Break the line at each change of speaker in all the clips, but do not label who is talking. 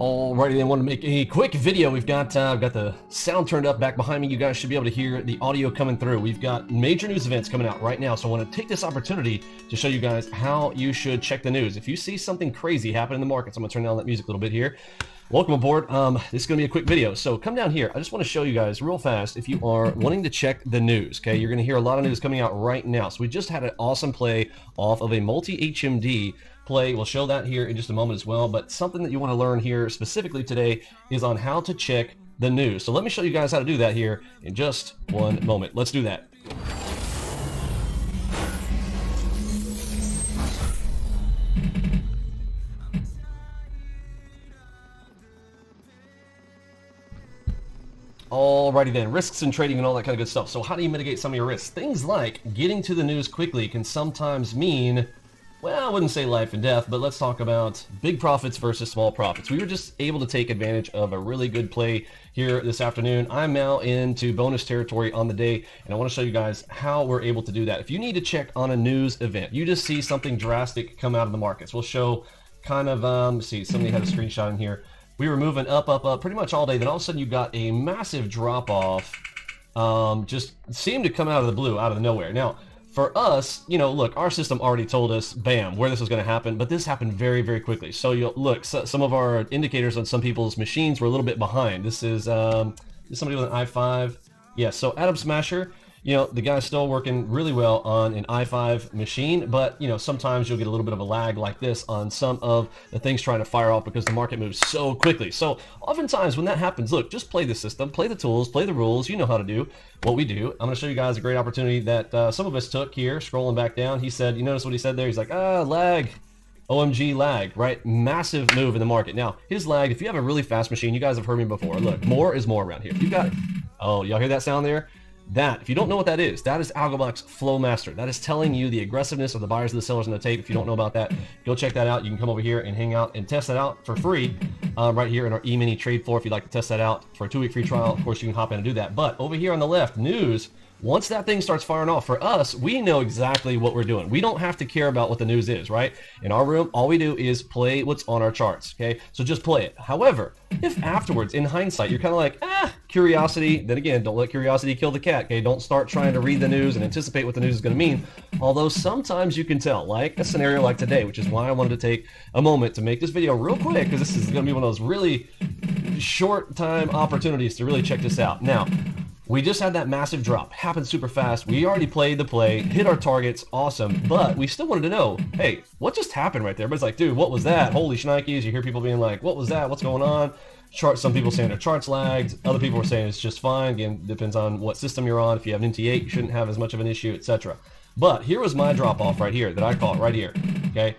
Alrighty then, want to make a quick video. We've got uh, I've got the sound turned up back behind me. You guys should be able to hear the audio coming through. We've got major news events coming out right now, so I want to take this opportunity to show you guys how you should check the news. If you see something crazy happen in the markets, I'm going to turn down that music a little bit here. Welcome aboard. Um, this is going to be a quick video. So come down here. I just want to show you guys real fast if you are wanting to check the news. Okay, you're going to hear a lot of news coming out right now. So we just had an awesome play off of a multi-HMD play. We'll show that here in just a moment as well. But something that you want to learn here specifically today is on how to check the news. So let me show you guys how to do that here in just one moment. Let's do that. Alrighty then, risks in trading and all that kind of good stuff. So how do you mitigate some of your risks? Things like getting to the news quickly can sometimes mean well, I wouldn't say life and death, but let's talk about big profits versus small profits. We were just able to take advantage of a really good play here this afternoon. I'm now into bonus territory on the day, and I want to show you guys how we're able to do that. If you need to check on a news event, you just see something drastic come out of the markets. We'll show kind of, um, let's see, somebody had a screenshot in here. We were moving up, up, up pretty much all day. Then all of a sudden you got a massive drop off um, just seemed to come out of the blue, out of nowhere. Now, for us, you know, look, our system already told us, bam, where this was going to happen, but this happened very, very quickly. So you'll look, so, some of our indicators on some people's machines were a little bit behind. This is, um, this is somebody with an i5. Yeah, so Atom Smasher, you know, the guy's still working really well on an i5 machine, but, you know, sometimes you'll get a little bit of a lag like this on some of the things trying to fire off because the market moves so quickly. So oftentimes when that happens, look, just play the system, play the tools, play the rules, you know how to do what we do. I'm going to show you guys a great opportunity that uh, some of us took here, scrolling back down. He said, you notice what he said there? He's like, ah, lag. OMG lag, right? Massive move in the market. Now, his lag, if you have a really fast machine, you guys have heard me before. Look, more is more around here. You got, oh, y'all hear that sound there? That, if you don't know what that is, that is Algobox Flow Master. That is telling you the aggressiveness of the buyers and the sellers on the tape. If you don't know about that, go check that out. You can come over here and hang out and test that out for free uh, right here in our E-mini trade floor. If you'd like to test that out for a two-week free trial, of course, you can hop in and do that. But over here on the left, news, once that thing starts firing off, for us, we know exactly what we're doing. We don't have to care about what the news is, right? In our room, all we do is play what's on our charts, okay? So just play it. However, if afterwards, in hindsight, you're kind of like, ah, curiosity, then again, don't let curiosity kill the cat, okay? Don't start trying to read the news and anticipate what the news is going to mean. Although sometimes you can tell, like a scenario like today, which is why I wanted to take a moment to make this video real quick, because this is going to be one of those really short time opportunities to really check this out. Now, we just had that massive drop. Happened super fast. We already played the play, hit our targets, awesome. But we still wanted to know, hey, what just happened right there? Everybody's like, dude, what was that? Holy shnikes. You hear people being like, what was that? What's going on? Chart, some people saying their charts lagged. Other people are saying it's just fine. Again, depends on what system you're on. If you have an NT8, you shouldn't have as much of an issue, etc. But here was my drop off right here that I caught right here. Okay.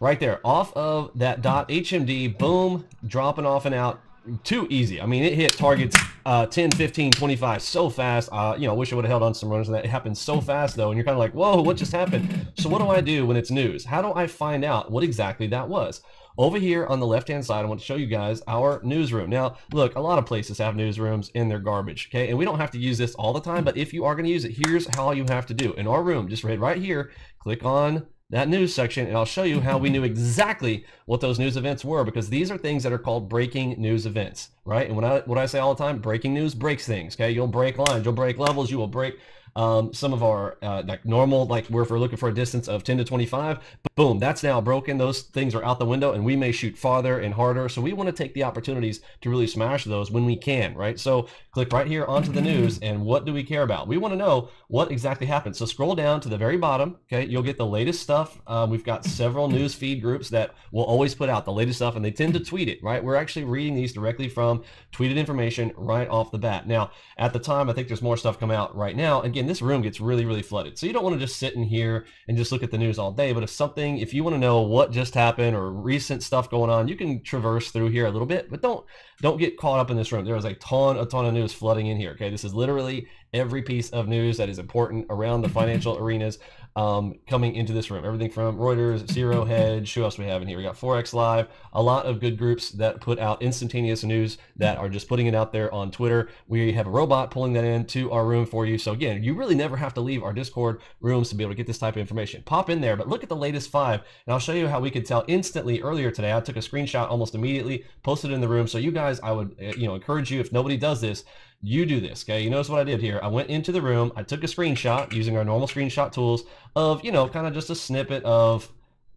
Right there, off of that dot HMD, boom, dropping off and out too easy. I mean, it hit targets uh, 10, 15, 25 so fast. Uh, you know, I wish I would have held on some runners that. It happened so fast, though, and you're kind of like, whoa, what just happened? So what do I do when it's news? How do I find out what exactly that was? Over here on the left-hand side, I want to show you guys our newsroom. Now, look, a lot of places have newsrooms in their garbage, okay? And we don't have to use this all the time, but if you are going to use it, here's how you have to do. In our room, just right, right here, click on that news section and I'll show you how we knew exactly what those news events were because these are things that are called breaking news events, right? And when I what I say all the time, breaking news breaks things, okay? You'll break lines, you'll break levels, you will break um, some of our uh, like normal, like where if we're looking for a distance of 10 to 25, boom, that's now broken. Those things are out the window and we may shoot farther and harder. So we want to take the opportunities to really smash those when we can, right? So click right here onto the news and what do we care about? We want to know what exactly happened. So scroll down to the very bottom, okay? You'll get the latest stuff. Um, we've got several news feed groups that will always put out the latest stuff and they tend to tweet it, right? We're actually reading these directly from tweeted information right off the bat. Now, at the time, I think there's more stuff coming out right now. Again, this room gets really, really flooded. So you don't want to just sit in here and just look at the news all day. But if something, if you want to know what just happened or recent stuff going on, you can traverse through here a little bit, but don't don't get caught up in this room. There is a ton, a ton of news flooding in here. Okay, this is literally every piece of news that is important around the financial arenas um, coming into this room. Everything from Reuters, Zero Hedge, who else we have in here? We got Forex Live, a lot of good groups that put out instantaneous news that are just putting it out there on Twitter. We have a robot pulling that into our room for you. So again, you really never have to leave our Discord rooms to be able to get this type of information. Pop in there, but look at the latest five, and I'll show you how we could tell instantly earlier today. I took a screenshot almost immediately, posted it in the room. So you guys, I would you know encourage you if nobody does this, you do this, okay? You notice what I did here. I went into the room, I took a screenshot using our normal screenshot tools of, you know, kind of just a snippet of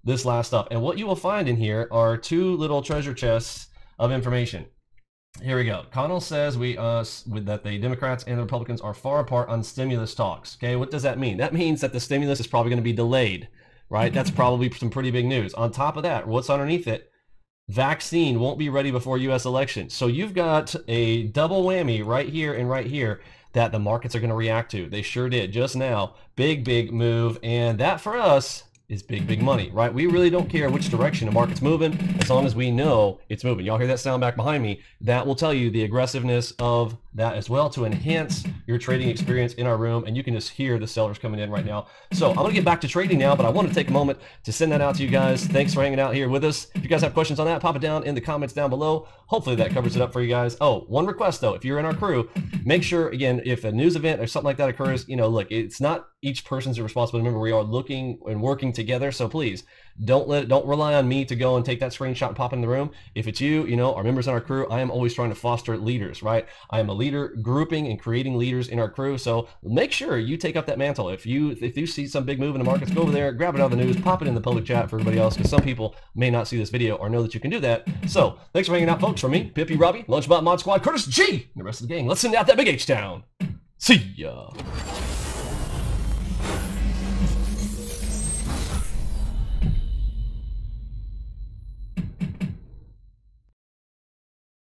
this last stuff. And what you will find in here are two little treasure chests of information. Here we go. Connell says we uh, that the Democrats and the Republicans are far apart on stimulus talks. Okay, what does that mean? That means that the stimulus is probably going to be delayed, right? That's probably some pretty big news. On top of that, what's underneath it? Vaccine won't be ready before U.S. election. So you've got a double whammy right here and right here that the markets are going to react to. They sure did just now. Big, big move. And that for us is big, big money, right? We really don't care which direction the market's moving as long as we know it's moving. Y'all hear that sound back behind me? That will tell you the aggressiveness of that as well to enhance your trading experience in our room. And you can just hear the sellers coming in right now. So I'm going to get back to trading now, but I want to take a moment to send that out to you guys. Thanks for hanging out here with us. If you guys have questions on that, pop it down in the comments down below. Hopefully that covers it up for you guys. Oh, one request though, if you're in our crew, make sure again, if a news event or something like that occurs, you know, look, it's not each person's responsibility. Remember, we are looking and working together. So please don't let don't rely on me to go and take that screenshot and pop in the room. If it's you, you know, our members in our crew, I am always trying to foster leaders, right? I am a leader grouping and creating leaders in our crew. So make sure you take up that mantle. If you if you see some big move in the markets, go over there, grab it out of the news, pop it in the public chat for everybody else, because some people may not see this video or know that you can do that. So thanks for hanging out, folks. From me, Pippy, Robbie, Lunchbot, Mod Squad, Curtis G, and the rest of the gang. Let's send out that big H town. See ya.